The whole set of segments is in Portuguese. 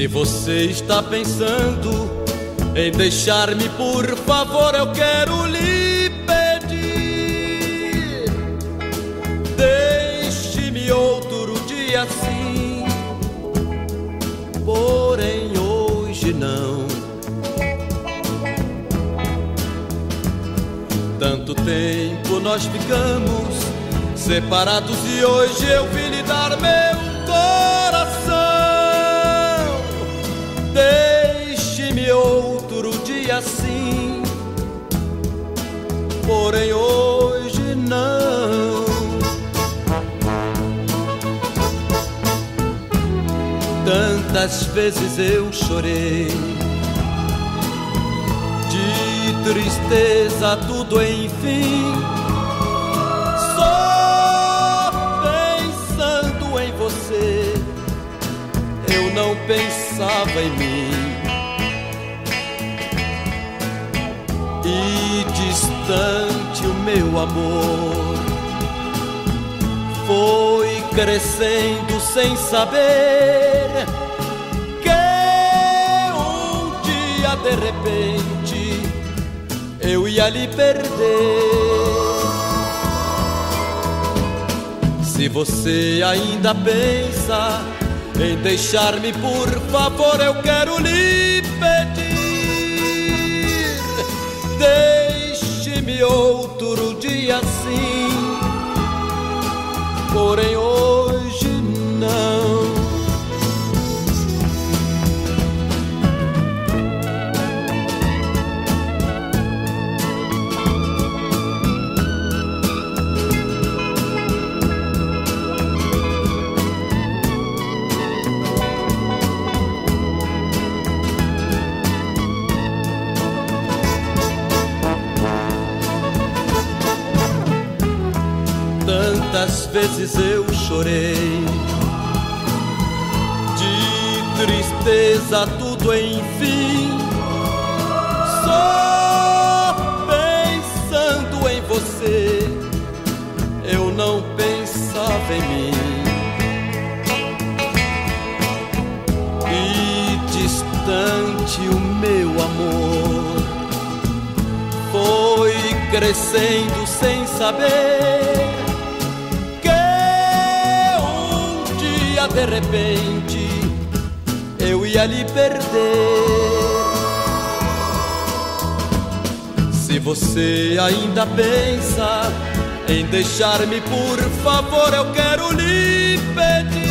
Se você está pensando em deixar-me, por favor, eu quero lhe pedir. Deixe-me outro dia assim, porém hoje não. Tanto tempo nós ficamos separados e hoje eu vim lhe dar meu Deixe-me outro dia assim, porém hoje não. Tantas vezes eu chorei de tristeza, tudo enfim. Só pensando em você, eu não pensava em mim. E distante o meu amor foi crescendo sem saber que um dia de repente eu ia lhe perder. Se você ainda pensa em deixar-me, por favor, eu quero lhe vezes eu chorei de tristeza, tudo enfim. Só pensando em você, eu não pensava em mim. E distante o meu amor foi crescendo sem saber dia de repente eu ia lhe perder. Se você ainda pensa em deixar-me, por favor, eu quero lhe pedir.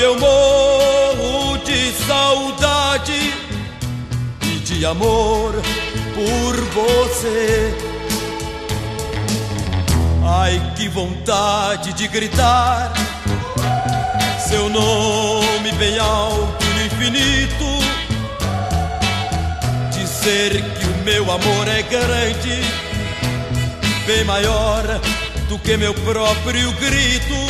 Eu morro de saudade e de amor por você. Ai, que vontade de gritar. seu nome bem alto no infinito. Dizer que o meu amor é grande, bem maior do que meu próprio grito.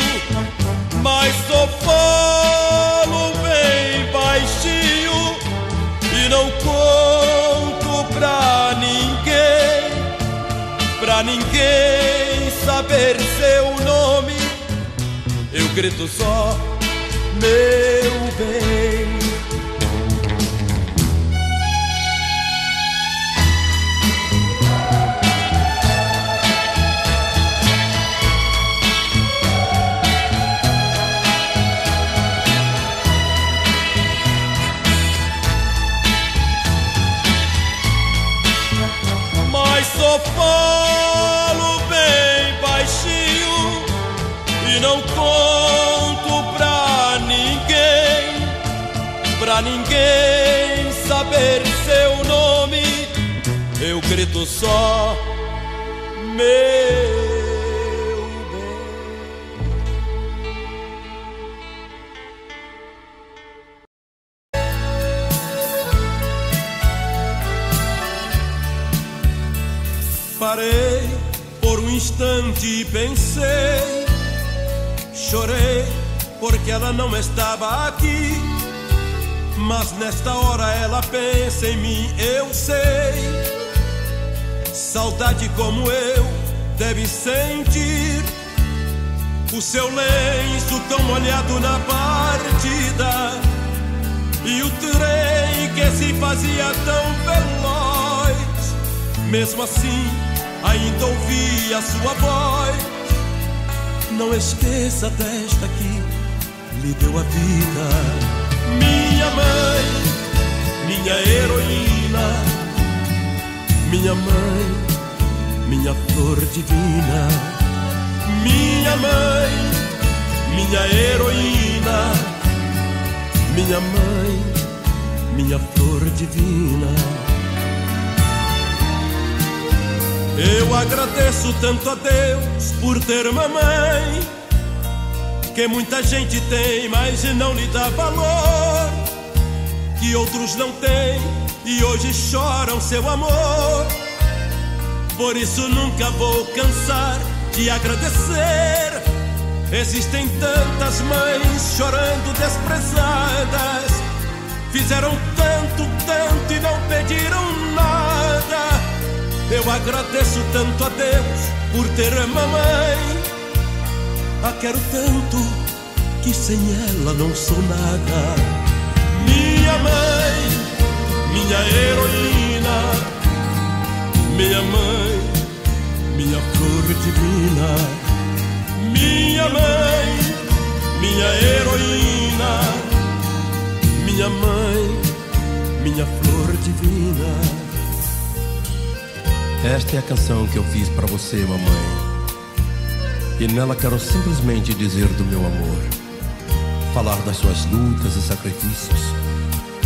Mas só falo bem baixinho e não conto pra ninguém, pra ninguém saber seu nome. Eu grito só meu bem. Falo bem baixinho e não conto pra ninguém, pra ninguém saber seu nome. Eu grito só meu Parei por um instante e pensei, chorei porque ela não estava aqui. Mas nesta hora ela pensa em mim, eu sei. Saudade como eu deve sentir. O seu lenço tão molhado na partida. E o trem que se fazia tão veloz. Mesmo assim, ainda ouvi a sua voz. Não esqueça desta que lhe deu a vida. Minha mãe, minha heroína, minha mãe, minha flor divina. Minha mãe, minha heroína, minha mãe, minha flor divina. Eu agradeço tanto a Deus por ter uma mãe que muita gente tem, mas não lhe dá valor, que outros não têm e hoje choram seu amor. Por isso nunca vou cansar de agradecer. Existem tantas mães chorando desprezadas, fizeram tanto, tanto e não pediram nada. Eu agradeço tanto a Deus por ter uma mãe. A quero tanto que sem ela não sou nada. Minha mãe, minha heroína, minha mãe, minha flor divina. Minha mãe, minha heroína, minha mãe, minha flor divina. Esta é a canção que eu fiz para você, mamãe. E nela quero simplesmente dizer do meu amor, falar das suas lutas e sacrifícios,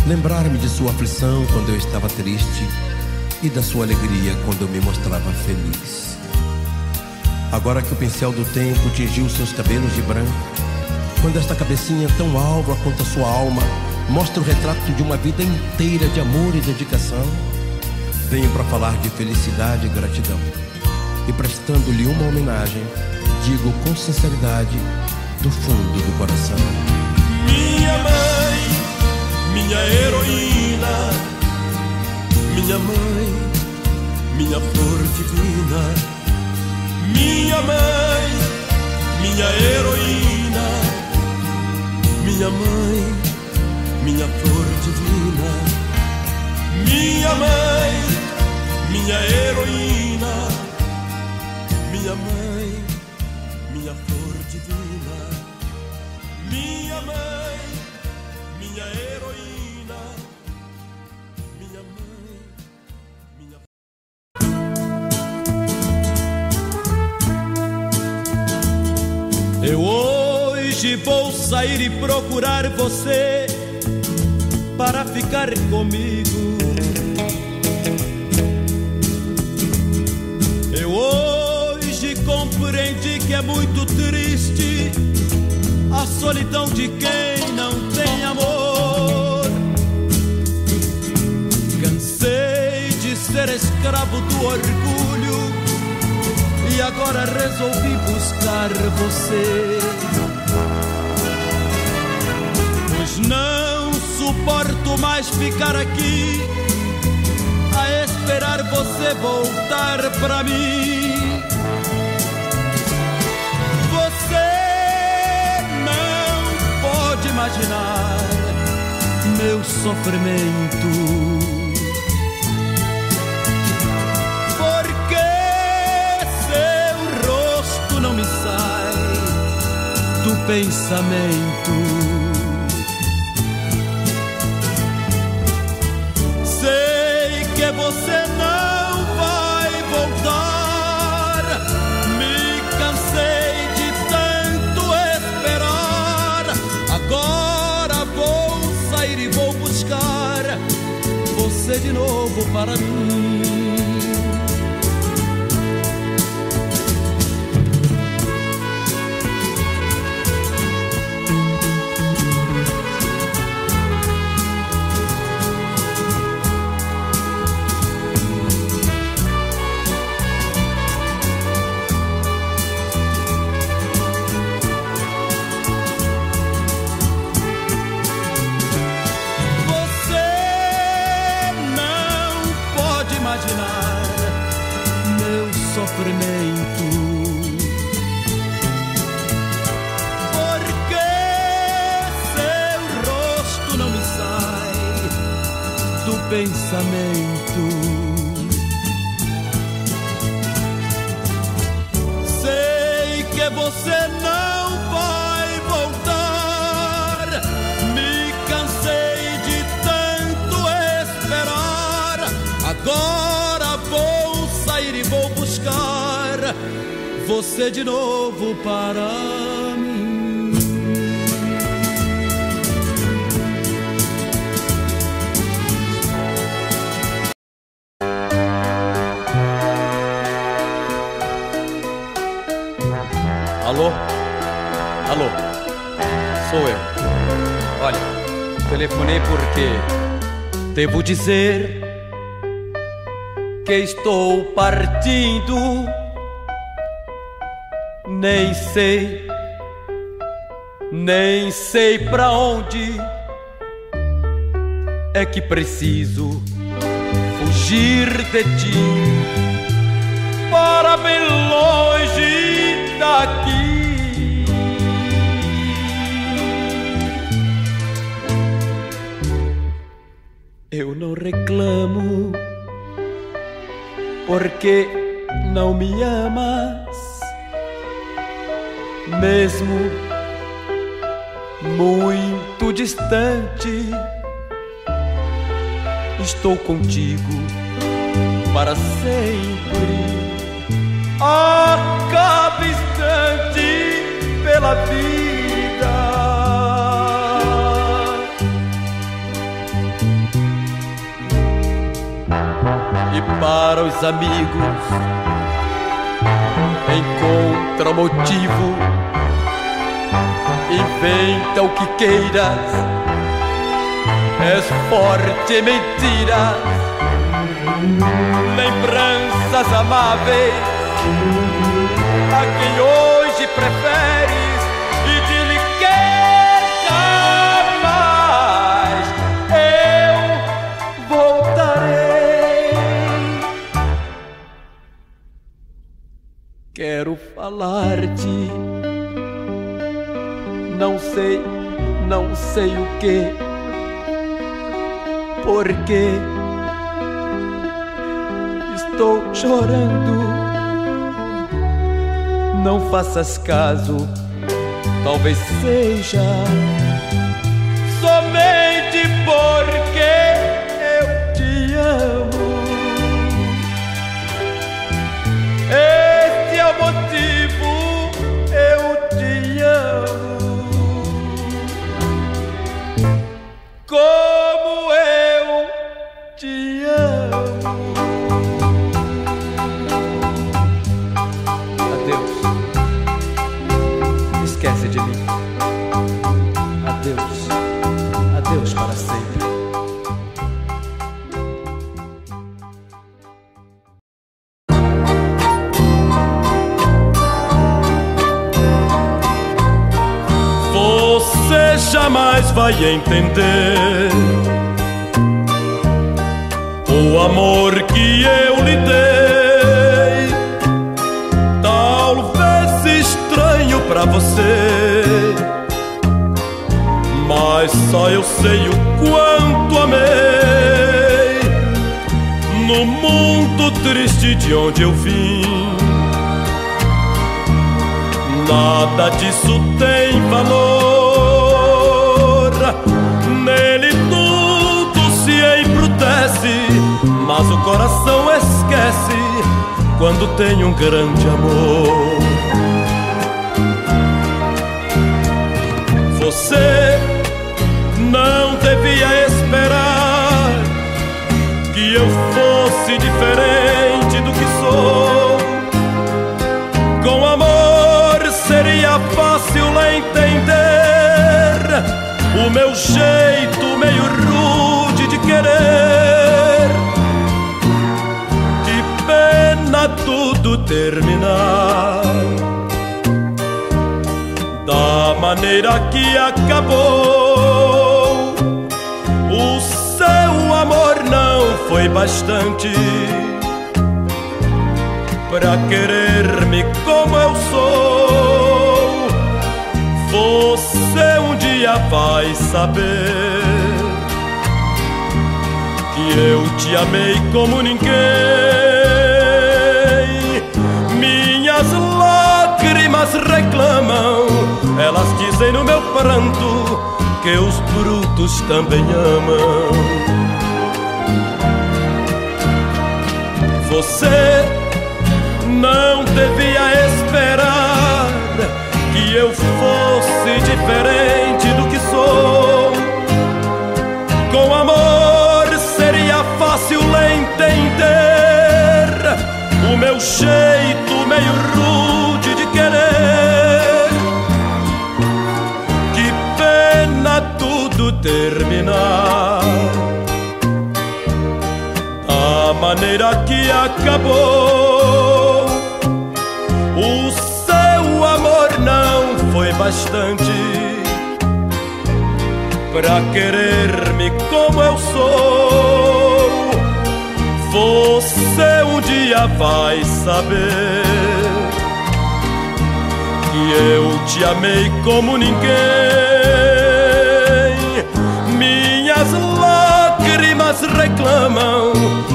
lembrar-me de sua aflição quando eu estava triste. E da sua alegria quando eu me mostrava feliz. Agora que o pincel do tempo tingiu seus cabelos de branco, quando esta cabecinha tão alva quanto a sua alma mostra o retrato de uma vida inteira de amor e dedicação, venho para falar de felicidade e gratidão. E prestando-lhe uma homenagem, digo com sinceridade, do fundo do coração. Minha mãe, minha heroína, minha mãe, minha flor divina. Minha mãe, minha heroína, minha mãe, minha flor divina. Minha mãe, minha heroína, minha mãe, minha flor divina. Minha mãe, minha heroína, minha mãe, minha Eu hoje vou sair e procurar você para ficar comigo. Que é muito triste a solidão de quem não tem amor. Cansei de ser escravo do orgulho e agora resolvi buscar você. Pois não suporto mais ficar aqui a esperar você voltar pra mim. Meu sofrimento. Porque seu rosto não me sai do pensamento. Sei que você você de novo para mim. Dizer que estou partindo. Nem sei, nem sei pra onde é que preciso fugir de ti para bem longe Eu não reclamo, porque não me amas, mesmo muito distante. Estou contigo para sempre. A cada instante pela vida. Para os amigos. Encontra motivo, inventa o que queiras, és forte em mentiras, lembranças amáveis. A quem hoje preferes falar-te, não sei, não sei o que, porque estou chorando. Não faças caso, talvez seja vai entender o amor que eu lhe dei. Talvez estranho para você, mas só eu sei o quanto amei. No mundo triste de onde eu vim, nada disso tem valor. Mas o coração esquece quando tem um grande amor. Você não devia esperar que eu fosse diferente do que sou. Com amor seria fácil entender o meu jeito terminar da maneira que acabou. O seu amor não foi bastante para querer-me como eu sou. Você um dia vai saber que eu te amei como ninguém. Lágrimas reclamam, elas dizem no meu pranto que os brutos também amam. Você não devia esperar que eu fosse diferente do que sou. Com amor seria fácil entender o meu jeito meio terminar da maneira que acabou. O seu amor não foi bastante para querer-me como eu sou. Você um dia vai saber que eu te amei como ninguém. Lágrimas reclamam,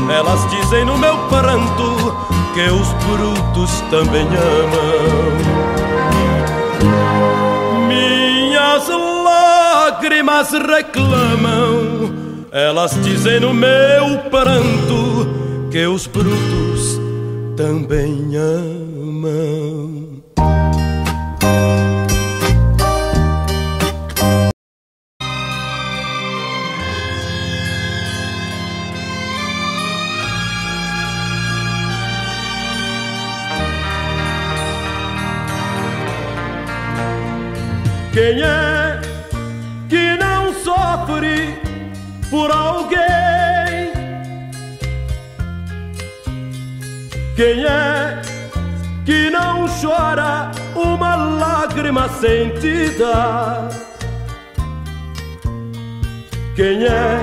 elas dizem no meu pranto que os brutos também amam. Minhas lágrimas reclamam, elas dizem no meu pranto que os brutos também amam. Quem é que não chora uma lágrima sentida? Quem é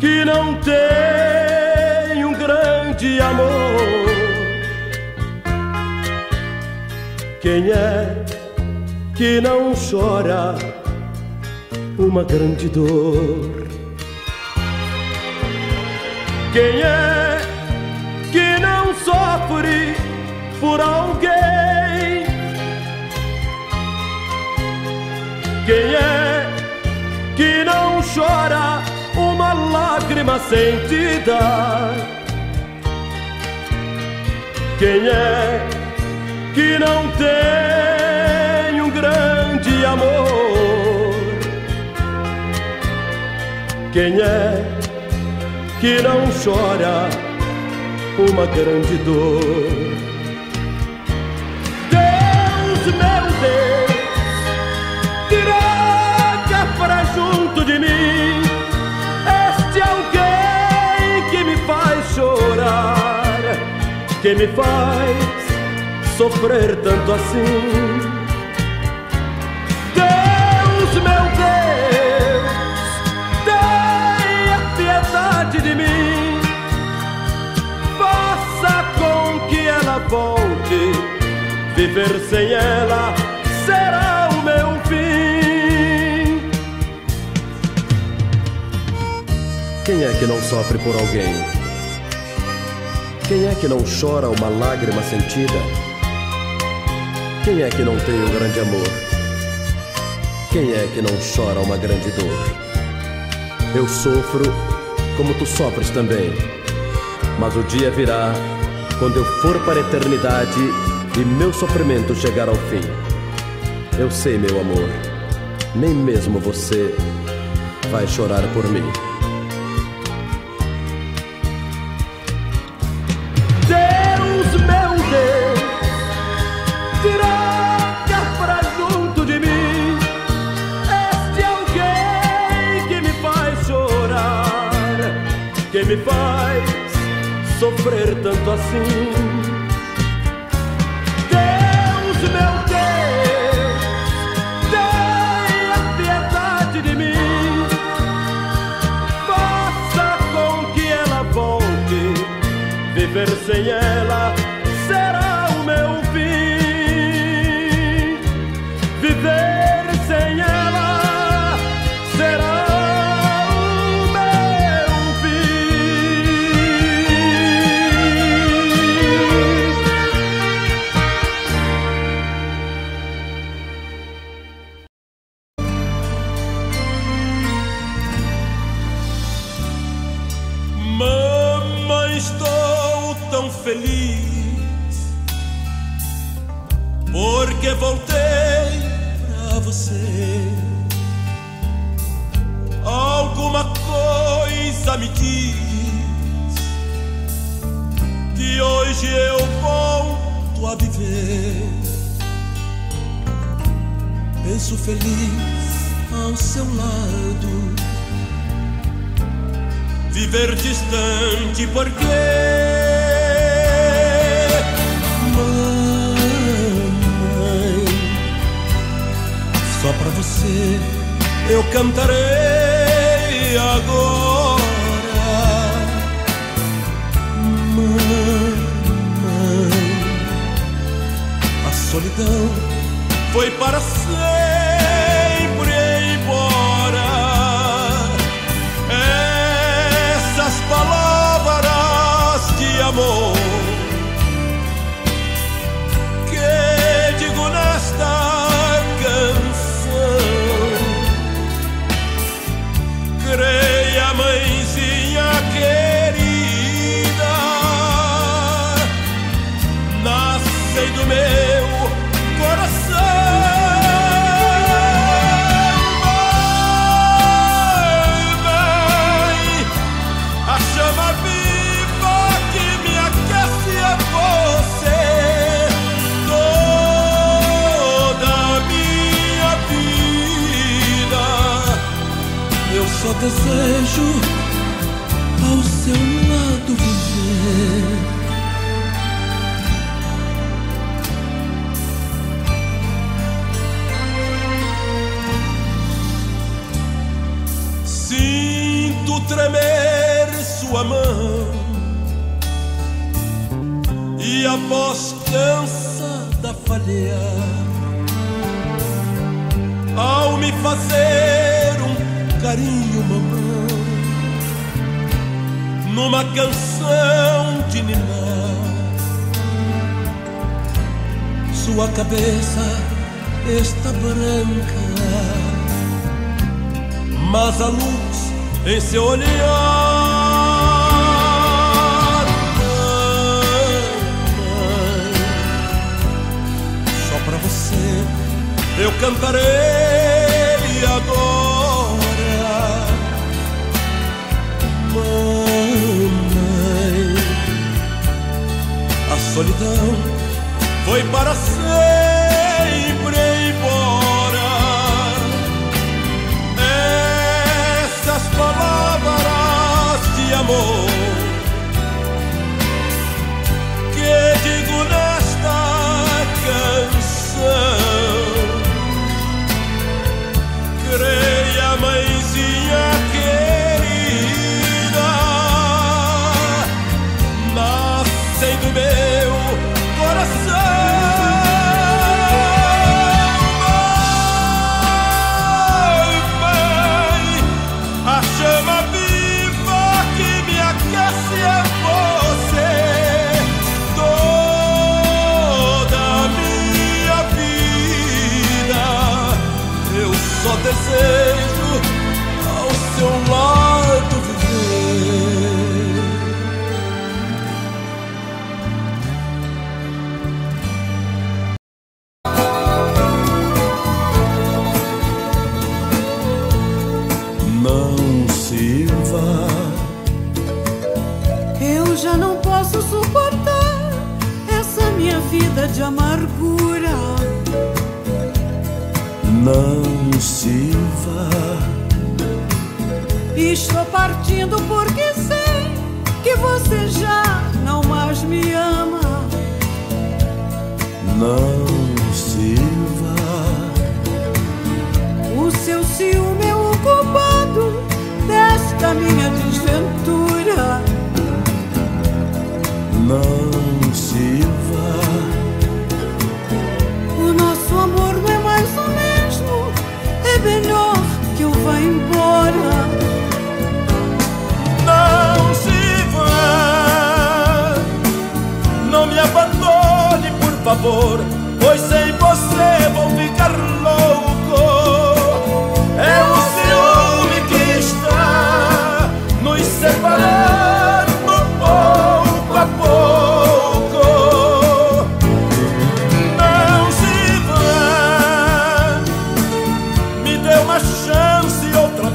que não tem um grande amor? Quem é que não chora uma grande dor? Quem é sofre por alguém? Quem é que não chora uma lágrima sentida? Quem é que não tem um grande amor? Quem é que não chora uma grande dor? Deus, meu Deus, traga pra junto de mim este alguém que me faz chorar, que me faz sofrer tanto assim. Deus, meu Deus, tenha piedade de mim. Volte. Viver sem ela será o meu fim. Quem é que não sofre por alguém? Quem é que não chora uma lágrima sentida? Quem é que não tem um grande amor? Quem é que não chora uma grande dor? Eu sofro como tu sofres também. Mas o dia virá quando eu for para a eternidade e meu sofrimento chegar ao fim. Eu sei, meu amor, nem mesmo você vai chorar por mim. me faz sofrer tanto assim. Deus, meu Deus, tenha piedade de mim. Faça com que ela volte, viver sem ela Penso feliz ao seu lado. Viver distante porque só pra você eu cantarei agora. Mamãe a solidão foi para sempre embora. Essas palavras de amor desejo ao seu lado viver. Sinto tremer sua mão e a voz cansada falhar ao me fazer um carinho, mamãe, numa canção de ninar. Sua cabeça está branca mas a luz em seu olhar. Só pra você eu cantarei agora. Solidão foi para sempre embora. Essas palavras de amor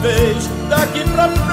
vez daqui pra frente.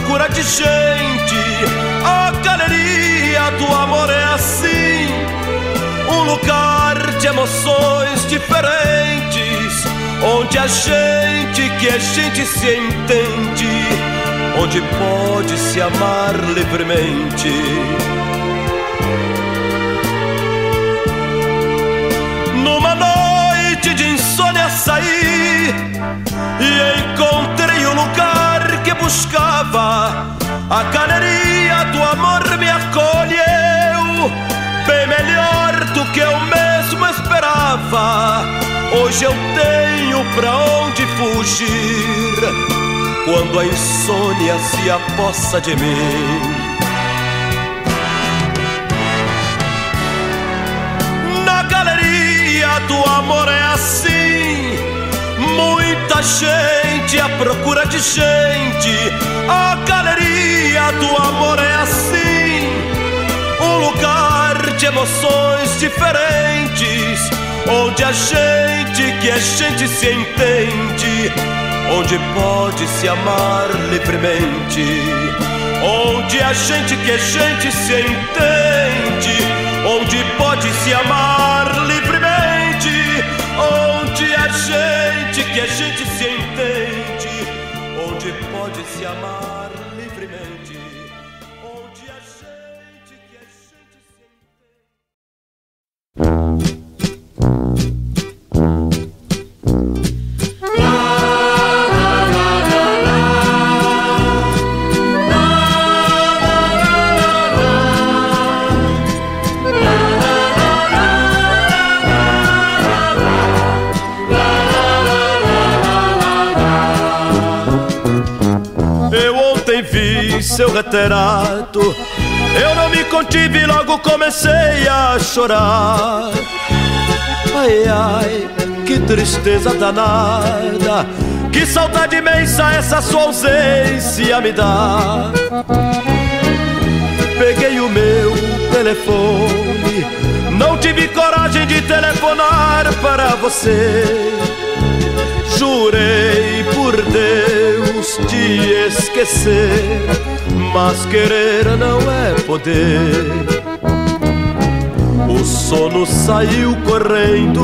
loucura de gente. A galeria do amor é assim, um lugar de emoções diferentes, onde a gente que a gente se entende, onde pode se amar livremente. Numa noite de insônia saí e encontrei buscava. A galeria do amor me acolheu, bem melhor do que eu mesmo esperava. Hoje eu tenho pra onde fugir quando a insônia se apossa de mim. Na galeria do amor é assim, muita gente à procura de gente. A galeria do amor é assim, um lugar de emoções diferentes, onde a gente que é gente se entende onde pode se amar livremente, onde a gente que é gente se entende, onde pode se amar livremente, onde a gente que é gente se entende, onde pode se amar seu retrato. Eu não me contive, logo comecei a chorar. Ai, ai, que tristeza danada. Que saudade imensa essa sua ausência me dá. Peguei o meu telefone, não tive coragem de telefonar para você. Jurei por Deus te esquecer, mas querer não é poder. O sono saiu correndo,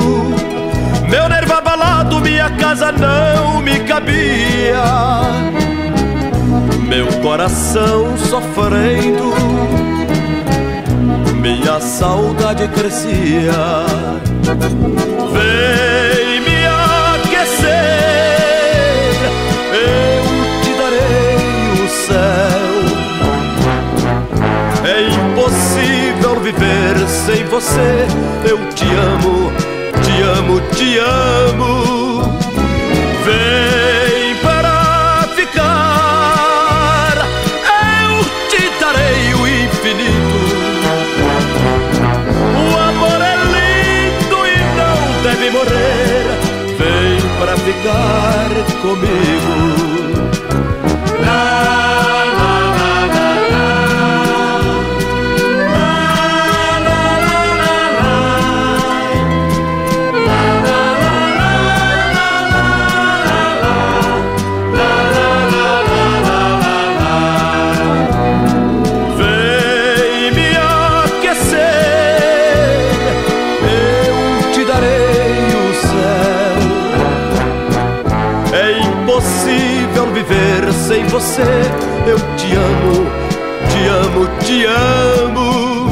meu nervo abalado, minha casa não me cabia. Meu coração sofrendo, minha saudade crescia. Vem viver sem você. Eu te amo, te amo, te amo. Vem para ficar, eu te darei o infinito. O amor é lindo e não deve morrer. Vem para ficar comigo. Você. Eu te amo, te amo, te amo.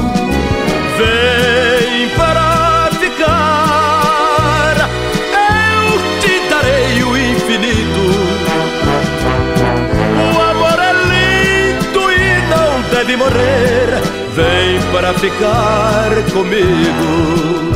Vem para ficar, eu te darei o infinito. O amor é lindo e não deve morrer. Vem para ficar comigo.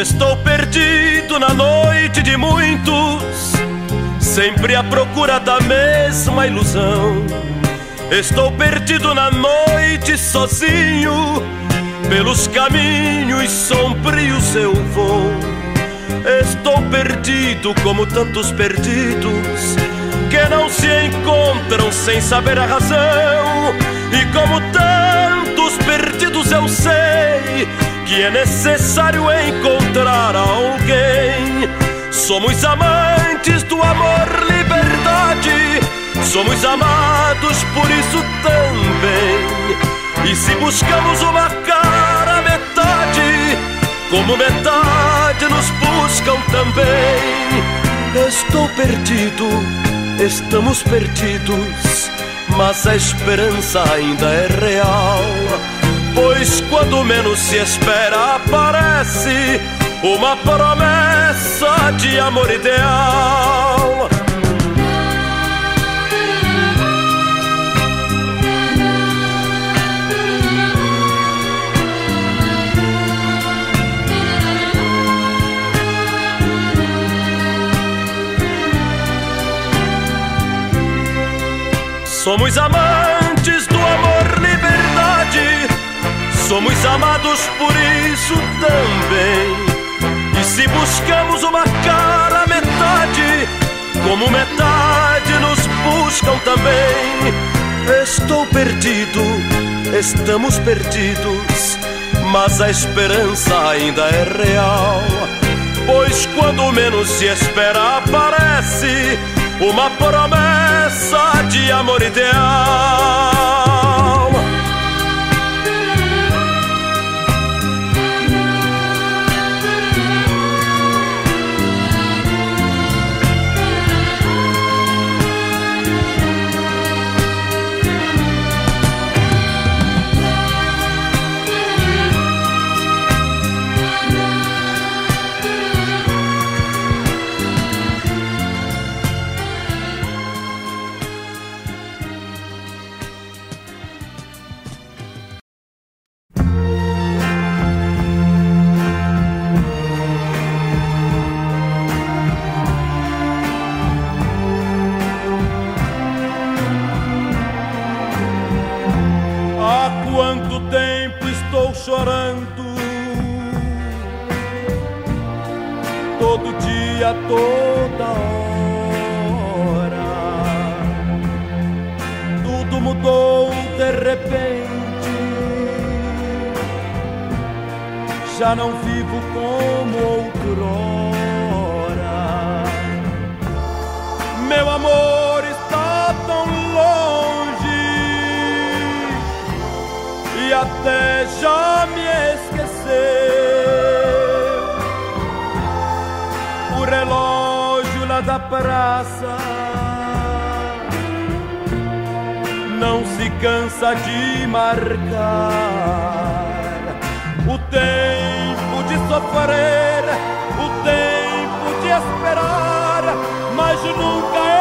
Estou perdido na noite de muitos, sempre à procura da mesma ilusão. Estou perdido na noite sozinho, pelos caminhos sombrios eu vou. Estou perdido como tantos perdidos que não se encontram sem saber a razão. E como tantos perdidos eu sei que é necessário encontrar alguém. Somos amantes do amor, liberdade. Somos amados por isso também. E se buscamos uma cara metade, como metade nos buscam também. Estou perdido, estamos perdidos, mas a esperança ainda é real Pois quando menos se espera aparece uma promessa de amor ideal. Somos amantes Somos amados por isso também. E se buscamos uma cara metade, como metade nos buscam também. Estou perdido, estamos perdidos, mas a esperança ainda é real. Pois quando menos se espera, aparece uma promessa de amor ideal. Praça. Não se cansa de marcar o tempo de sofrer, o tempo de esperar, mas nunca ele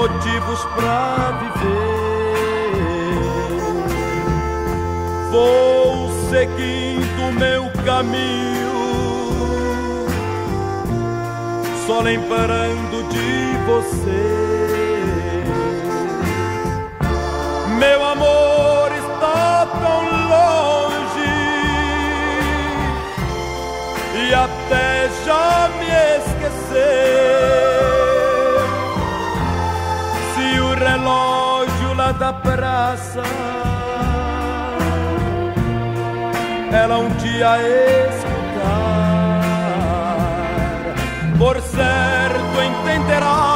motivos para viver. Vou seguindo meu caminho, só lembrando de você. Meu amor ela um dia escutar, por certo entenderá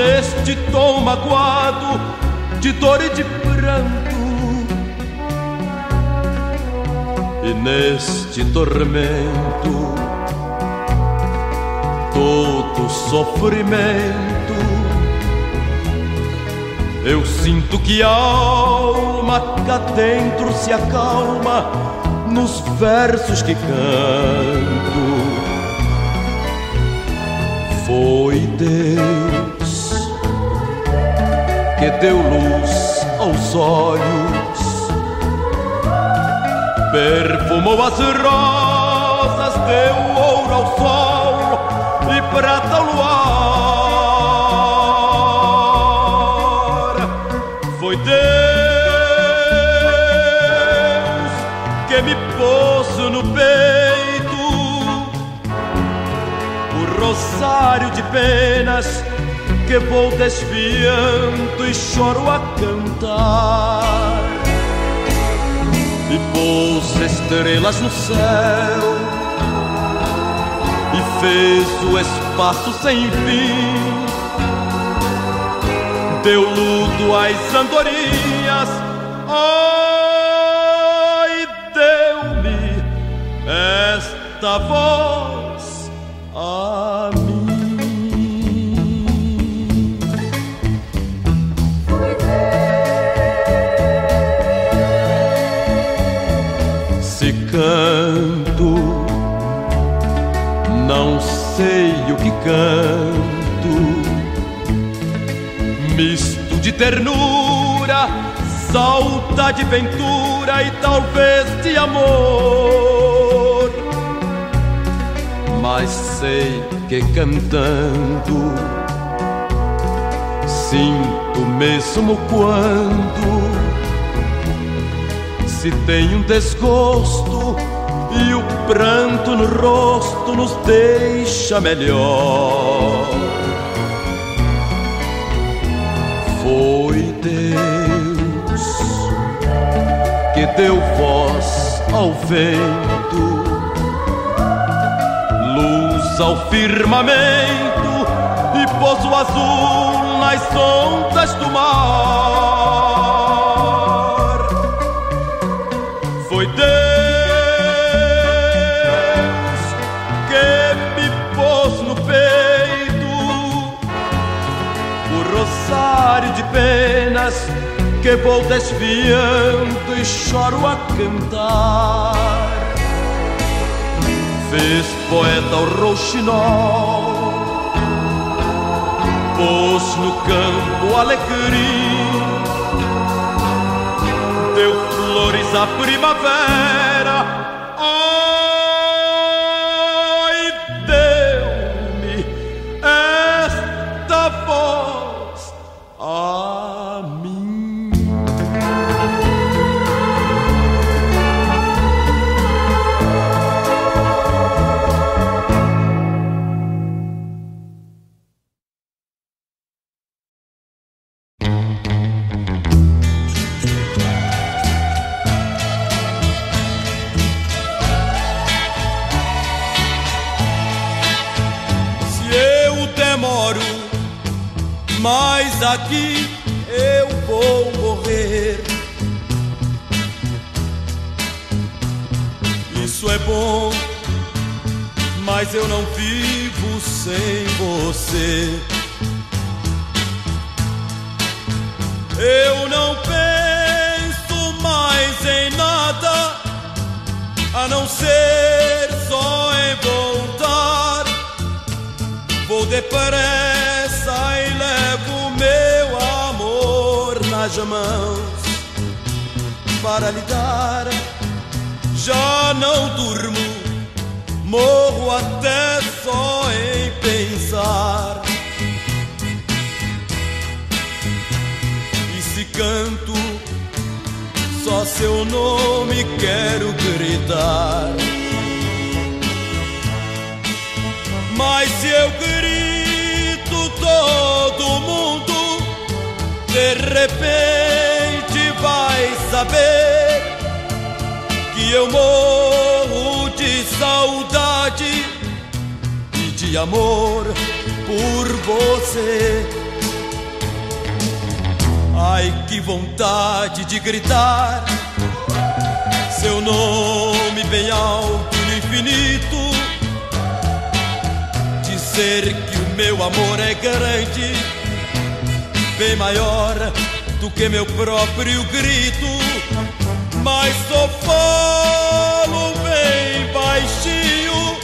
neste tom magoado de dor e de pranto, e neste tormento todo sofrimento. Eu sinto que a alma cá dentro se acalma nos versos que canto. Foi Deus que deu luz aos olhos, perfumou as rosas, deu ouro ao sol e prata ao luar. De penas que vou desfiando e choro a cantar. E pôs estrelas no céu e fez o espaço sem fim deu luto às andorinhas, ai, deu-me esta voz que canto, misto de ternura, saudade, ventura e talvez de amor. Mas sei que cantando sinto mesmo quando se tem um desgosto e pranto no rosto nos deixa melhor. Foi Deus que deu voz ao vento, luz ao firmamento e pôs o azul nas ondas do mar. Penas que vou desviando e choro a cantar. Fez poeta o rouxinol pôs no campo alegria, deu flores à primavera. Saber que eu morro de saudade e de amor por você. Ai, que vontade de gritar seu nome bem alto no infinito dizer que o meu amor é grande, bem maior do que meu próprio grito, mas só falo bem baixinho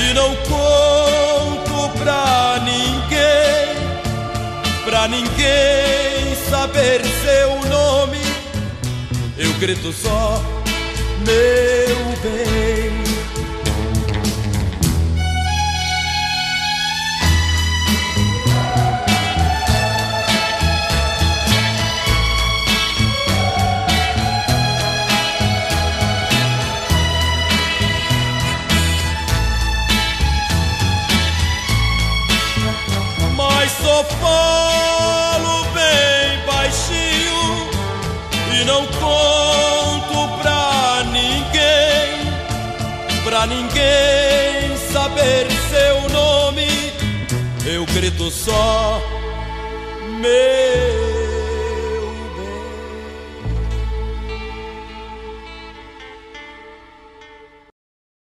e não conto pra ninguém, pra ninguém saber seu nome. Eu grito só, meu bem. Seu